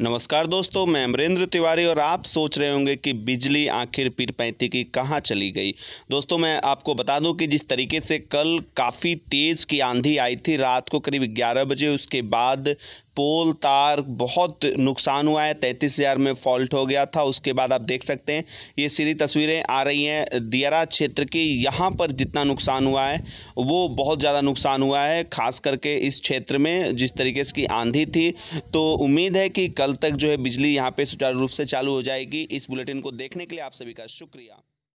नमस्कार दोस्तों, मैं अमरेंद्र तिवारी और आप सोच रहे होंगे कि बिजली आखिर पीर पैंती की कहाँ चली गई। दोस्तों, मैं आपको बता दूँ कि जिस तरीके से कल काफ़ी तेज़ की आंधी आई थी, रात को करीब 11 बजे, उसके बाद पोल तार बहुत नुकसान हुआ है। तैंतीस हज़ार में फॉल्ट हो गया था। उसके बाद आप देख सकते हैं, ये सीधी तस्वीरें आ रही हैं। दियरा क्षेत्र की यहाँ पर जितना नुकसान हुआ है, वो बहुत ज़्यादा नुकसान हुआ है, खास करके इस क्षेत्र में जिस तरीके से की आंधी थी। तो उम्मीद है कि कल तक जो है बिजली यहाँ पर सुचारू रूप से चालू हो जाएगी। इस बुलेटिन को देखने के लिए आप सभी का शुक्रिया।